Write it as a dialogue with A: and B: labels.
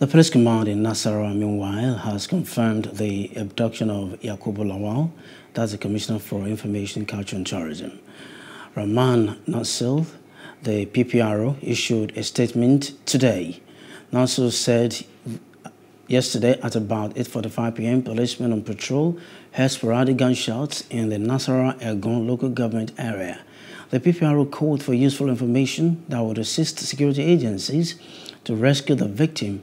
A: The police command in Nasarawa, meanwhile, has confirmed the abduction of Yakubu Lawal, that's the Commissioner for Information, Culture and Tourism. Rahman Nasir, the PPRO, issued a statement today. Nasir said yesterday at about 8.45 p.m., policemen on patrol heard sporadic gunshots in the Nasarawa Eggon local government area. The PPRO called for useful information that would assist security agencies to rescue the victim